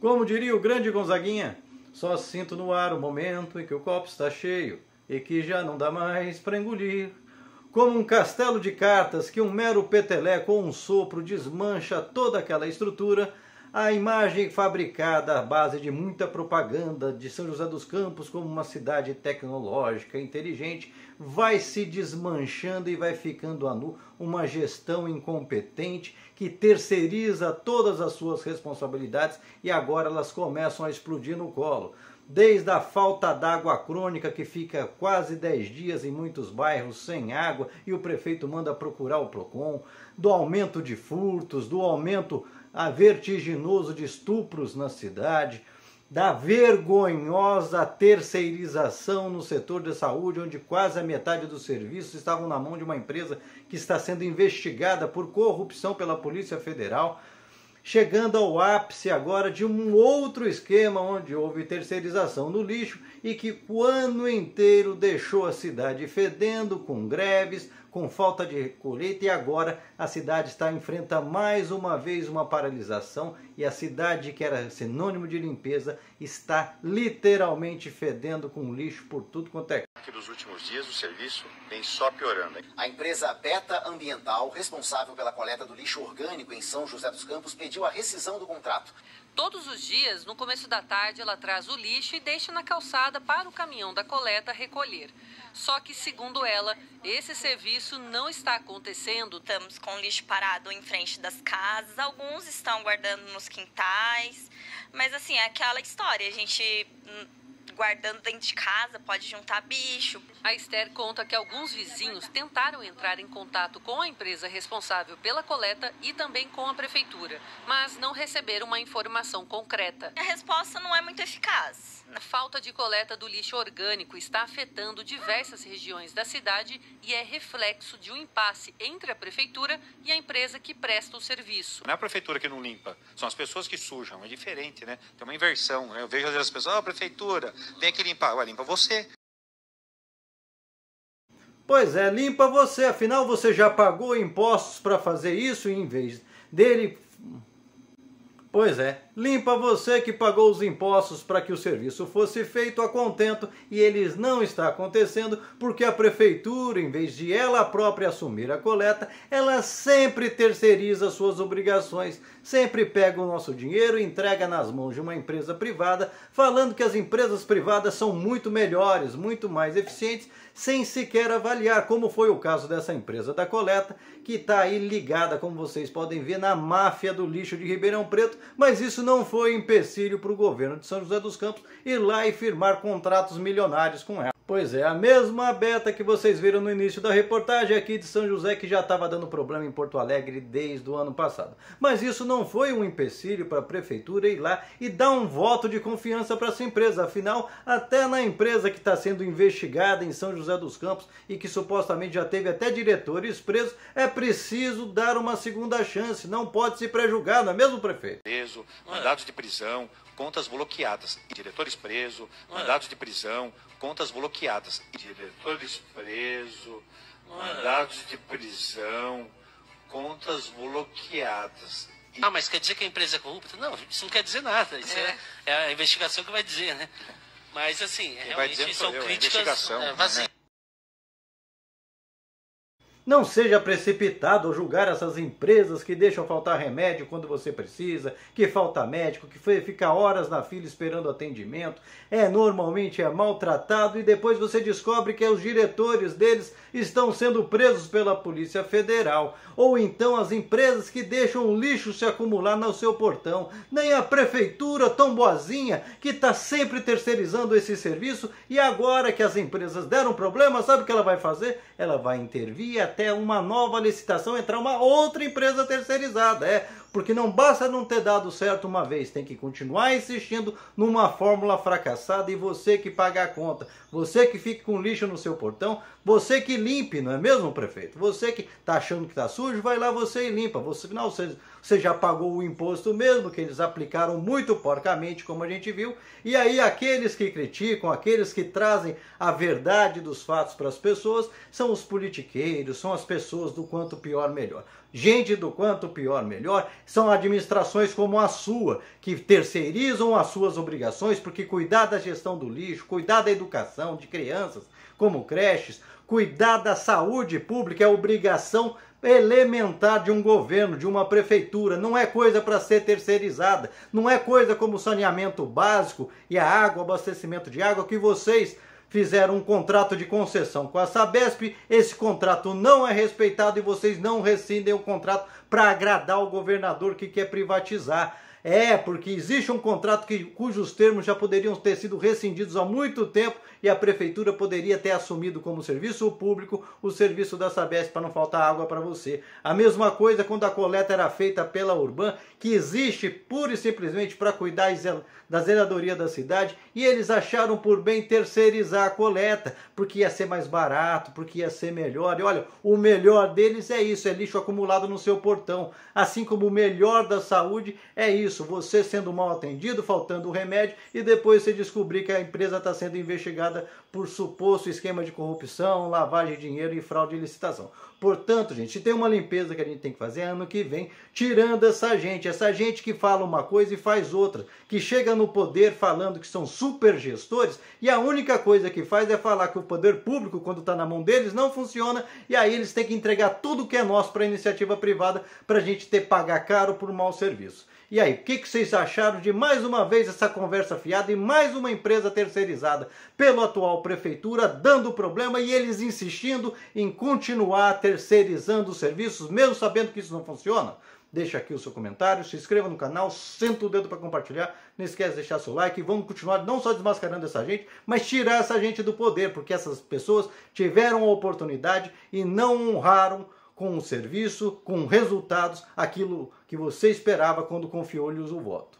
Como diria o grande Gonzaguinha, só sinto no ar o momento em que o copo está cheio e que já não dá mais para engolir. Como um castelo de cartas que um mero peteleco ou um sopro desmancha toda aquela estrutura, a imagem fabricada à base de muita propaganda de São José dos Campos como uma cidade tecnológica, inteligente, vai se desmanchando e vai ficando a nu uma gestão incompetente que terceiriza todas as suas responsabilidades e agora elas começam a explodir no colo desde a falta d'água crônica que fica quase 10 dias em muitos bairros sem água e o prefeito manda procurar o Procon, do aumento de furtos, do aumento a vertiginoso de estupros na cidade, da vergonhosa terceirização no setor de saúde, onde quase a metade dos serviços estavam na mão de uma empresa que está sendo investigada por corrupção pela Polícia Federal chegando ao ápice agora de um outro esquema onde houve terceirização do lixo e que o ano inteiro deixou a cidade fedendo com greves, com falta de colheita e agora a cidade está enfrenta mais uma vez uma paralisação e a cidade que era sinônimo de limpeza está literalmente fedendo com lixo por tudo quanto é que nos últimos dias o serviço vem só piorando. A empresa Beta Ambiental, responsável pela coleta do lixo orgânico em São José dos Campos, pediu a rescisão do contrato. Todos os dias, no começo da tarde, ela traz o lixo e deixa na calçada para o caminhão da coleta recolher. Só que, segundo ela, esse serviço não está acontecendo. Estamos com lixo parado em frente das casas, alguns estão guardando nos quintais, mas assim, é aquela história, a gente guardando dentro de casa, pode juntar bicho. A Esther conta que alguns vizinhos tentaram entrar em contato com a empresa responsável pela coleta e também com a prefeitura, mas não receberam uma informação concreta. A resposta não é muito eficaz. A falta de coleta do lixo orgânico está afetando diversas regiões da cidade e é reflexo de um impasse entre a prefeitura e a empresa que presta o serviço. Não é a prefeitura que não limpa, são as pessoas que sujam. É diferente, né? Tem uma inversão. Né? Eu vejo às vezes as pessoas, ó, oh, prefeitura, vem aqui limpar. Ué, limpa você. Pois é, limpa você. Afinal, você já pagou impostos para fazer isso e em vez dele Pois é, limpa você que pagou os impostos para que o serviço fosse feito a contento e eles não está acontecendo porque a prefeitura, em vez de ela própria assumir a coleta, ela sempre terceiriza suas obrigações, sempre pega o nosso dinheiro e entrega nas mãos de uma empresa privada, falando que as empresas privadas são muito melhores, muito mais eficientes, sem sequer avaliar, como foi o caso dessa empresa da coleta, que está aí ligada, como vocês podem ver, na máfia do lixo de Ribeirão Preto, mas isso não foi empecilho para o governo de São José dos Campos ir lá e firmar contratos milionários com ela. Pois é, a mesma beta que vocês viram no início da reportagem aqui de São José que já estava dando problema em Porto Alegre desde o ano passado. Mas isso não foi um empecilho para a prefeitura ir lá e dar um voto de confiança para essa empresa. Afinal, até na empresa que está sendo investigada em São José dos Campos e que supostamente já teve até diretores presos, é preciso dar uma segunda chance. Não pode se prejugar, não é mesmo, prefeito? Preso, mandados de prisão, contas bloqueadas. Diretores presos, mandados de prisão, contas bloqueadas. Diretores presos, mandados de prisão, contas bloqueadas. Ah, mas quer dizer que a empresa é corrupta? Não, isso não quer dizer nada. Isso é, é, é a investigação que vai dizer, né? Mas assim, realmente são eu, críticas é, vazias. Né? Não seja precipitado ao julgar essas empresas que deixam faltar remédio quando você precisa, que falta médico, que fica horas na fila esperando atendimento, é normalmente é maltratado e depois você descobre que os diretores deles estão sendo presos pela Polícia Federal. Ou então as empresas que deixam o lixo se acumular no seu portão. Nem a prefeitura tão boazinha que está sempre terceirizando esse serviço e agora que as empresas deram problema, sabe o que ela vai fazer? Ela vai intervir até uma nova licitação entrar uma outra empresa terceirizada. É, porque não basta não ter dado certo uma vez, tem que continuar insistindo numa fórmula fracassada e você que paga a conta, você que fica com lixo no seu portão, você que limpe, não é mesmo, prefeito? Você que está achando que está sujo, vai lá você e limpa. Você, afinal, você, você já pagou o imposto mesmo, que eles aplicaram muito porcamente, como a gente viu. E aí, aqueles que criticam, aqueles que trazem a verdade dos fatos para as pessoas, são os politiqueiros, são as pessoas do quanto pior melhor. Gente do quanto pior melhor são administrações como a sua, que terceirizam as suas obrigações, porque cuidar da gestão do lixo, cuidar da educação de crianças, como creches, cuidar da saúde pública é obrigação elementar de um governo, de uma prefeitura, não é coisa para ser terceirizada, não é coisa como saneamento básico e a água, abastecimento de água que vocês fizeram um contrato de concessão com a Sabesp, esse contrato não é respeitado e vocês não rescindem o contrato para agradar o governador que quer privatizar. É, porque existe um contrato que, cujos termos já poderiam ter sido rescindidos há muito tempo e a prefeitura poderia ter assumido como serviço público o serviço da Sabesp para não faltar água para você. A mesma coisa quando a coleta era feita pela Urban, que existe pura e simplesmente para cuidar da zeladoria da cidade, e eles acharam por bem terceirizar a coleta, porque ia ser mais barato, porque ia ser melhor. E olha, o melhor deles é isso, é lixo acumulado no seu portão. Assim como o melhor da saúde é isso, você sendo mal atendido, faltando o remédio, e depois você descobrir que a empresa está sendo investigada por suposto esquema de corrupção, lavagem de dinheiro e fraude de licitação. Portanto, gente, tem uma limpeza que a gente tem que fazer ano que vem, tirando essa gente, essa gente que fala uma coisa e faz outra, que chega no poder falando que são super gestores e a única coisa que faz é falar que o poder público, quando está na mão deles, não funciona e aí eles têm que entregar tudo que é nosso para a iniciativa privada para a gente ter pagar caro por mau serviço. E aí, o que, que vocês acharam de mais uma vez essa conversa fiada e mais uma empresa terceirizada pela atual prefeitura dando problema e eles insistindo em continuar terceirizando os serviços, mesmo sabendo que isso não funciona? Deixa aqui o seu comentário, se inscreva no canal, senta o dedo para compartilhar, não esquece de deixar seu like vamos continuar não só desmascarando essa gente, mas tirar essa gente do poder, porque essas pessoas tiveram a oportunidade e não honraram com o serviço, com resultados, aquilo que você esperava quando confiou-lhes o voto.